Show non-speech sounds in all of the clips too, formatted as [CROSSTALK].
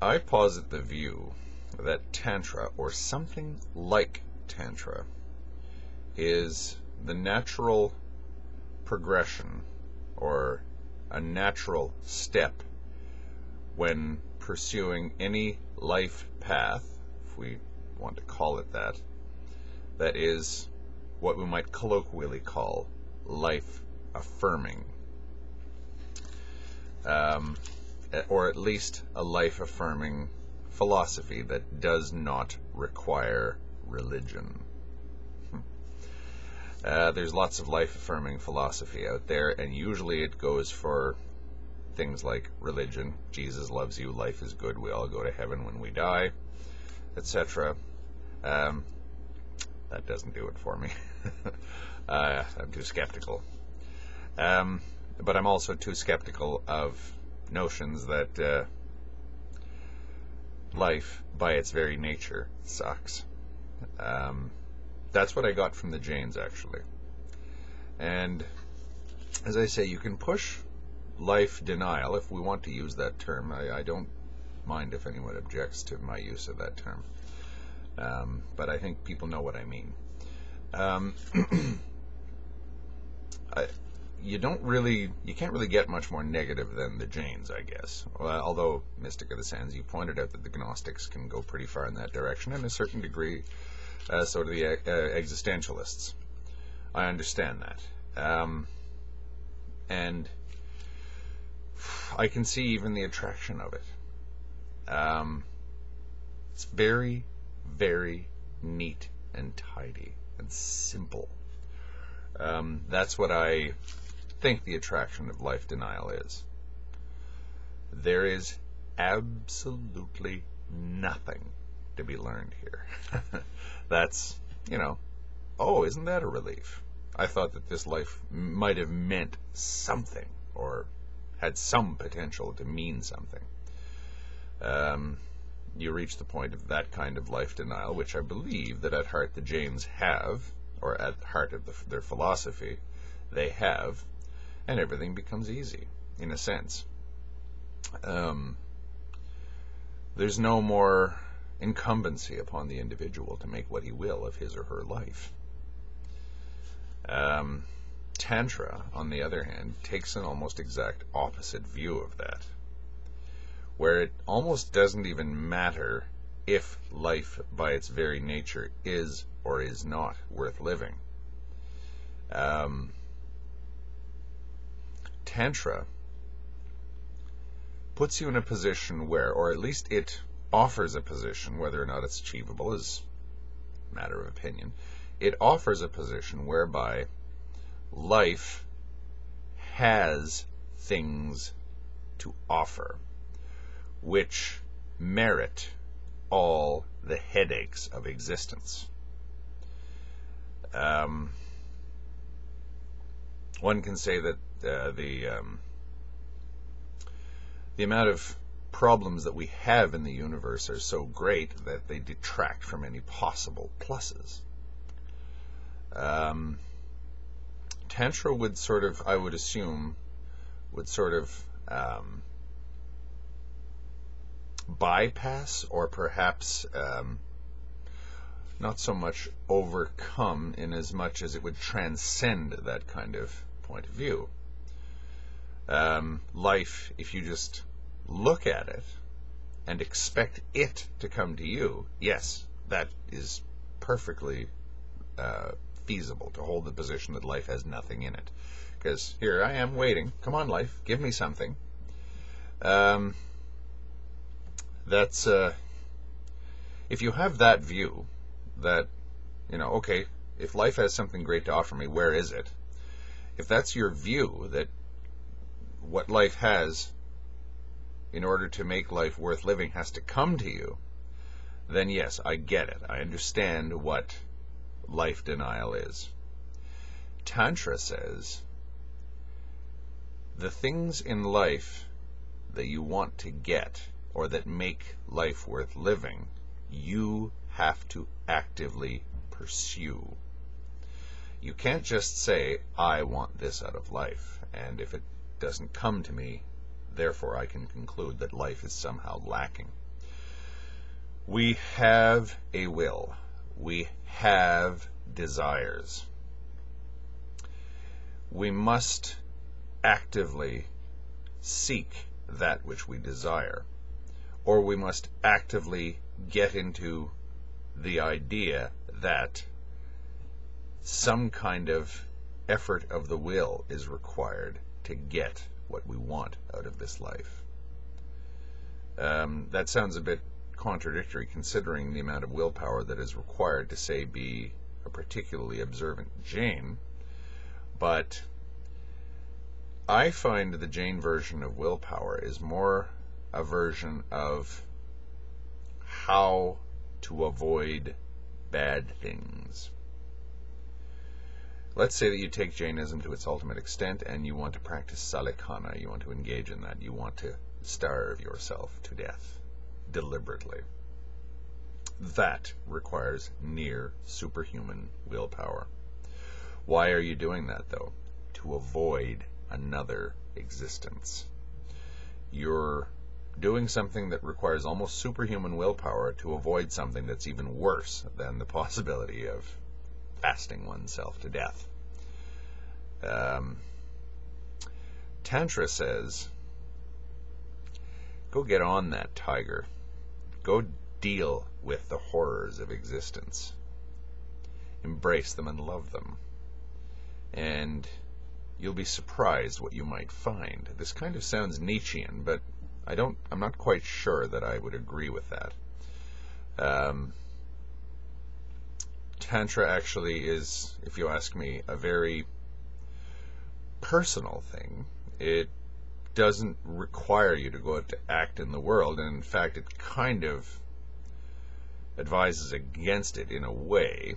I posit the view that Tantra, or something like Tantra, is the natural progression or a natural step when pursuing any life path, if we want to call it that, that is what we might colloquially call life affirming. Um, or at least a life affirming philosophy that does not require religion. Hmm. Uh, there's lots of life affirming philosophy out there, and usually it goes for things like religion, Jesus loves you, life is good, we all go to heaven when we die, etc. Um, that doesn't do it for me. [LAUGHS] uh, I'm too skeptical. Um, but I'm also too skeptical of notions that uh, life, by its very nature, sucks. Um, that's what I got from the Jains, actually. And as I say, you can push life denial, if we want to use that term. I, I don't mind if anyone objects to my use of that term. Um, but I think people know what I mean. Um, [CLEARS THROAT] I, you don't really, you can't really get much more negative than the Jains, I guess. Well, although Mystic of the Sands, you pointed out that the Gnostics can go pretty far in that direction, and a certain degree, uh, so do the uh, existentialists. I understand that, um, and I can see even the attraction of it. Um, it's very, very neat and tidy and simple. Um, that's what I think the attraction of life denial is. There is absolutely nothing to be learned here. [LAUGHS] That's, you know, oh, isn't that a relief? I thought that this life might have meant something or had some potential to mean something. Um, you reach the point of that kind of life denial, which I believe that at heart the Jains have, or at heart of the, their philosophy, they have, and everything becomes easy, in a sense. Um, there's no more incumbency upon the individual to make what he will of his or her life. Um, Tantra, on the other hand, takes an almost exact opposite view of that, where it almost doesn't even matter if life by its very nature is or is not worth living. Um, Tantra puts you in a position where, or at least it offers a position, whether or not it's achievable is a matter of opinion, it offers a position whereby life has things to offer which merit all the headaches of existence. Um, one can say that uh, the um, the amount of problems that we have in the universe are so great that they detract from any possible pluses. Um, Tantra would sort of, I would assume, would sort of um, bypass or perhaps um, not so much overcome in as much as it would transcend that kind of point of view. Um, life, if you just look at it and expect it to come to you, yes, that is perfectly uh, feasible to hold the position that life has nothing in it. Because here I am waiting. Come on, life, give me something. Um, that's uh, if you have that view that you know, okay, if life has something great to offer me, where is it? If that's your view that what life has in order to make life worth living has to come to you, then yes, I get it. I understand what life denial is. Tantra says the things in life that you want to get or that make life worth living, you have to actively pursue. You can't just say, I want this out of life, and if it doesn't come to me, therefore I can conclude that life is somehow lacking. We have a will. We have desires. We must actively seek that which we desire, or we must actively get into the idea that some kind of effort of the will is required to get what we want out of this life. Um, that sounds a bit contradictory considering the amount of willpower that is required to, say, be a particularly observant Jain, but I find the Jain version of willpower is more a version of how to avoid bad things. Let's say that you take Jainism to its ultimate extent and you want to practice sallekhana, you want to engage in that, you want to starve yourself to death deliberately. That requires near superhuman willpower. Why are you doing that, though? To avoid another existence. You're doing something that requires almost superhuman willpower to avoid something that's even worse than the possibility of fasting oneself to death. Um, Tantra says, go get on that tiger. Go deal with the horrors of existence. Embrace them and love them. And you'll be surprised what you might find. This kind of sounds Nietzschean, but I don't. I'm not quite sure that I would agree with that. Um, Tantra actually is, if you ask me, a very personal thing. It doesn't require you to go out to act in the world, and in fact, it kind of advises against it in a way.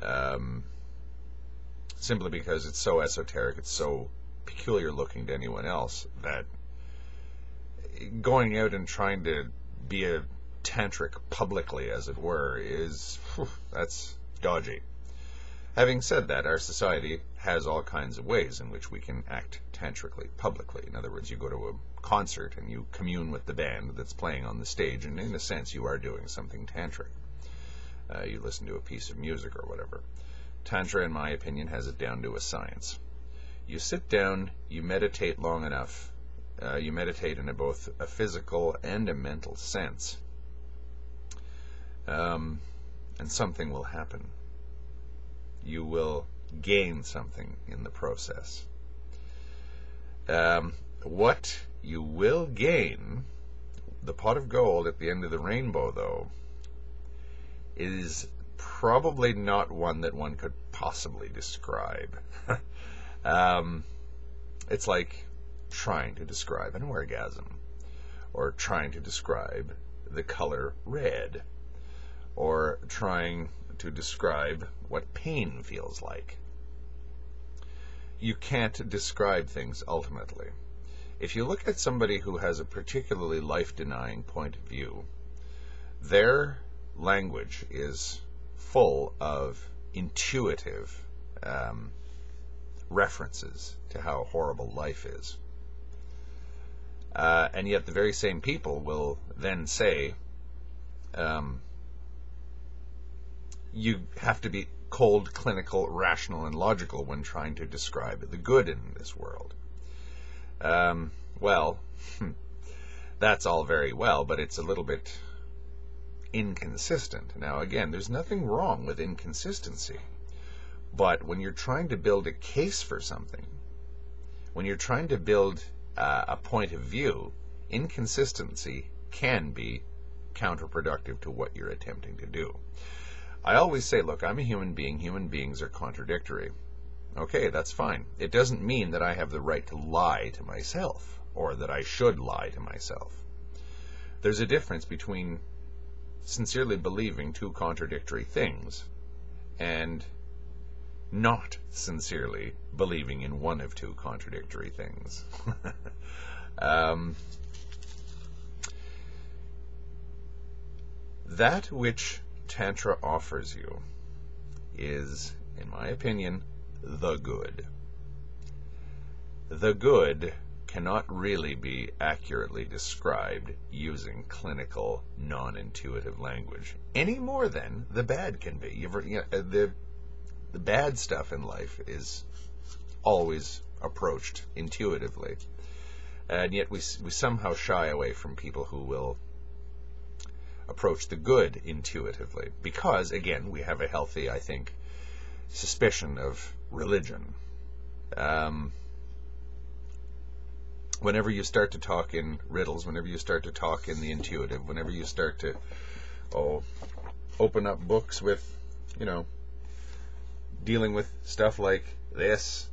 Um, simply because it's so esoteric, it's so peculiar looking to anyone else that going out and trying to be a tantric publicly, as it were, is whew, that's dodgy. Having said that, our society has all kinds of ways in which we can act tantrically publicly. In other words, you go to a concert and you commune with the band that's playing on the stage, and in a sense, you are doing something tantric. Uh, you listen to a piece of music or whatever. Tantra, in my opinion, has it down to a science. You sit down, you meditate long enough, uh, you meditate in a, both a physical and a mental sense, um, and something will happen. You will gain something in the process. Um, what you will gain, the pot of gold at the end of the rainbow, though, is probably not one that one could possibly describe. [LAUGHS] um, it's like trying to describe an orgasm, or trying to describe the color red, or trying to describe what pain feels like. You can't describe things ultimately. If you look at somebody who has a particularly life denying point of view, their language is full of intuitive um, references to how horrible life is. Uh, and yet, the very same people will then say, um, you have to be cold, clinical, rational, and logical when trying to describe the good in this world. Um, well, that's all very well, but it's a little bit inconsistent. Now, again, there's nothing wrong with inconsistency. But when you're trying to build a case for something, when you're trying to build uh, a point of view, inconsistency can be counterproductive to what you're attempting to do. I always say, look, I'm a human being. Human beings are contradictory. Okay, that's fine. It doesn't mean that I have the right to lie to myself or that I should lie to myself. There's a difference between sincerely believing two contradictory things and not sincerely believing in one of two contradictory things. [LAUGHS] um, that which Tantra offers you is, in my opinion, the good. The good cannot really be accurately described using clinical, non-intuitive language any more than the bad can be. You know, the the bad stuff in life is always approached intuitively, and yet we we somehow shy away from people who will approach the good intuitively because again we have a healthy, I think, suspicion of religion. Um, whenever you start to talk in riddles, whenever you start to talk in the intuitive, whenever you start to oh open up books with, you know, dealing with stuff like this,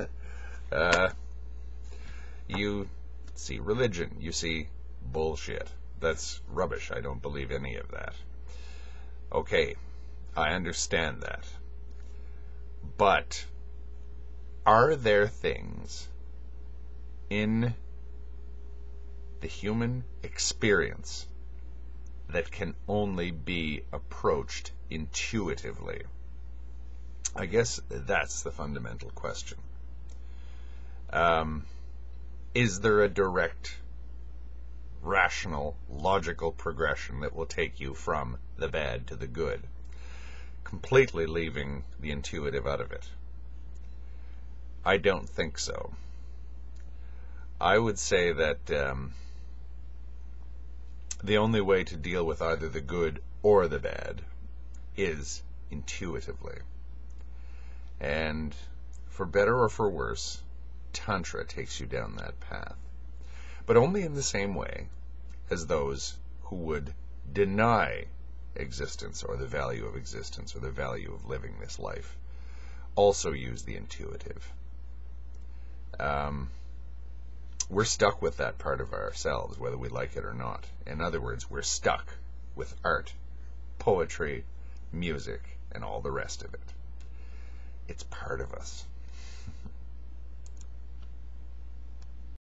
[LAUGHS] uh, you see religion, you see bullshit. That's rubbish. I don't believe any of that. Okay, I understand that. But are there things in the human experience that can only be approached intuitively? I guess that's the fundamental question. Um, is there a direct, rational, logical progression that will take you from the bad to the good, completely leaving the intuitive out of it? I don't think so. I would say that um, the only way to deal with either the good or the bad is intuitively. And for better or for worse, Tantra takes you down that path. But only in the same way as those who would deny existence or the value of existence or the value of living this life also use the intuitive. Um, we're stuck with that part of ourselves, whether we like it or not. In other words, we're stuck with art, poetry, music, and all the rest of it. It's part of us.